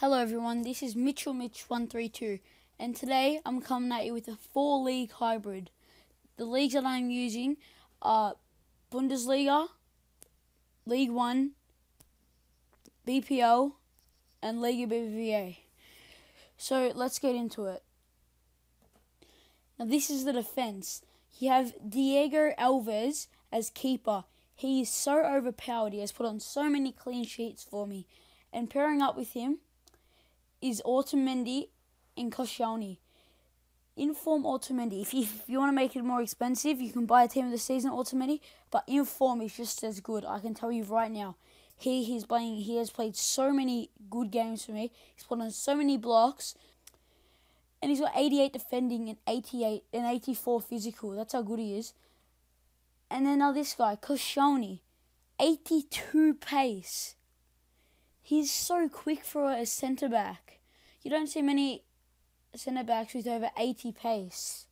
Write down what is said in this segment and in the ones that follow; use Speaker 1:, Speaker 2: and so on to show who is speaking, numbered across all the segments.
Speaker 1: Hello everyone, this is Mitchell Mitch132 and today I'm coming at you with a four league hybrid. The leagues that I'm using are Bundesliga, League 1, BPL and Liga BBVA. So let's get into it. Now this is the defense. You have Diego Alves as keeper. He is so overpowered. He has put on so many clean sheets for me. And pairing up with him is Otamendi and Koscielny. Inform Otamendi. If you, if you want to make it more expensive, you can buy a team of the season Otamendi, but Inform is just as good. I can tell you right now. He he's playing. He has played so many good games for me. He's put on so many blocks, and he's got 88 defending and 88 and 84 physical. That's how good he is. And then now this guy, Koscielny, 82 pace. He's so quick for a centre back. You don't see many centre backs with over 80 pace.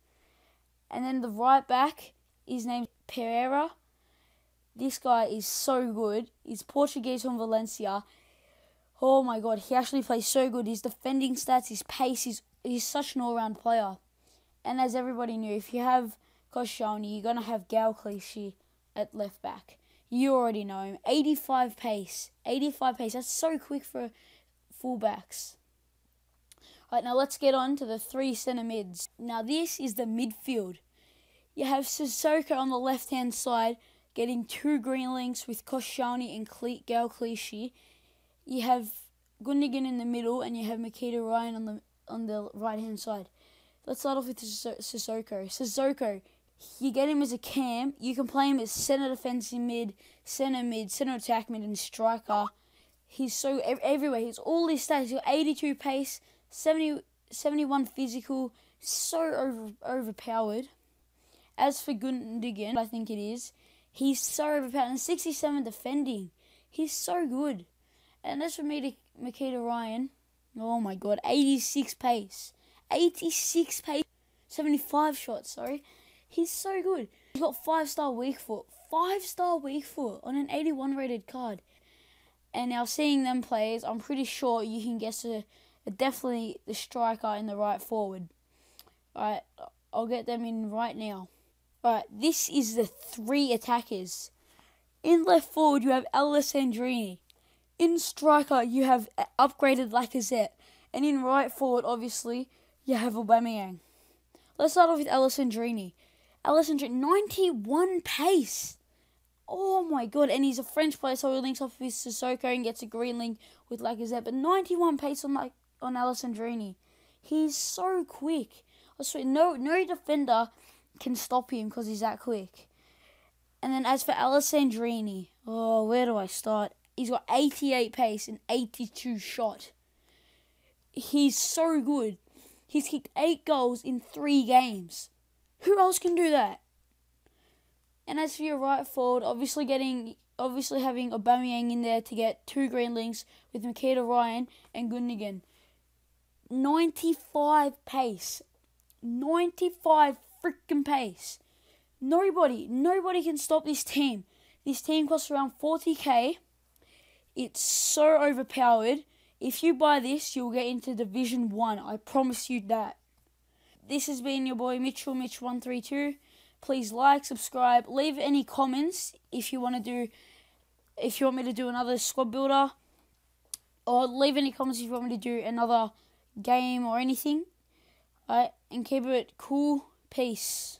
Speaker 1: And then the right back is named Pereira. This guy is so good. He's Portuguese from Valencia. Oh my god, he actually plays so good. His defending stats, his pace, he's, he's such an all round player. And as everybody knew, if you have Koscielny, you're going to have Gael Clichy at left back. You already know him. 85 pace. 85 pace. That's so quick for fullbacks. Alright, now let's get on to the three centre mids. Now this is the midfield. You have Sissoko on the left hand side getting two green links with Koscielny and Cle- Gael Clichy. You have Gundogan in the middle and you have Mkhitaryan Ryan on the on the right hand side. Let's start off with Sissoko. Sissoko you get him as a cam. You can play him as centre defensive mid, centre mid, centre attack mid, and striker. He's so everywhere. He's all these stats. He's got 82 pace, 70, 71 physical, so over, overpowered. As for Gundogan, I think it is, he's so overpowered. And 67 defending. He's so good. And as for me to Mkhitaryan, oh my god, 86 pace. 86 pace. 75 shots, sorry. He's so good. He's got five star weak foot. Five star weak foot on an 81 rated card. And now seeing them plays, I'm pretty sure you can guess a, a definitely the striker in the right forward. Alright, I'll get them in right now. Alright, this is the three attackers. In left forward, you have Alessandrini. In striker, you have upgraded Lacazette. And in right forward, obviously, you have Aubameyang. Let's start off with Alessandrini. Alessandro, 91 pace. Oh my god, and he's a French player, so he links off with Sissoko and gets a green link with Lacazette. But 91 pace on like on Alessandrini. He's so quick. I swear, no no defender can stop him because he's that quick. And then as for Alessandrini, oh, where do I start? He's got 88 pace and 82 shot. He's so good. He's kicked eight goals in three games. Who else can do that? And as for your right forward, obviously getting obviously having Aubameyang in there to get two green links with Mkhitaryan and Gundogan. 95 pace. 95 freaking pace. Nobody, nobody can stop this team. This team costs around 40k. It's so overpowered. If you buy this, you'll get into Division 1. I promise you that. This has been your boy Mitchell Mitch132. Please like, subscribe, leave any comments if you want to do if you want me to do another squad builder or leave any comments if you want me to do another game or anything. Alright, and keep it cool. Peace.